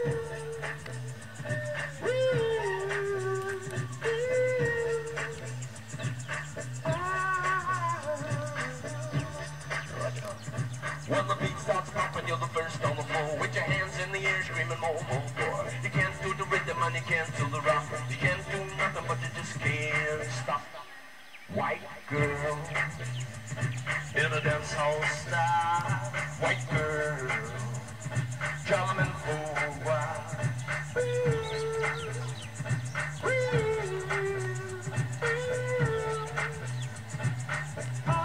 When the beat starts pumping, you're the first on the floor. With your hands in the air screaming more, more You can't do the rhythm and you can't do the rock. You can't do nothing but you just can't stop. White girl In a dance hall style. White girl Coming for Oh.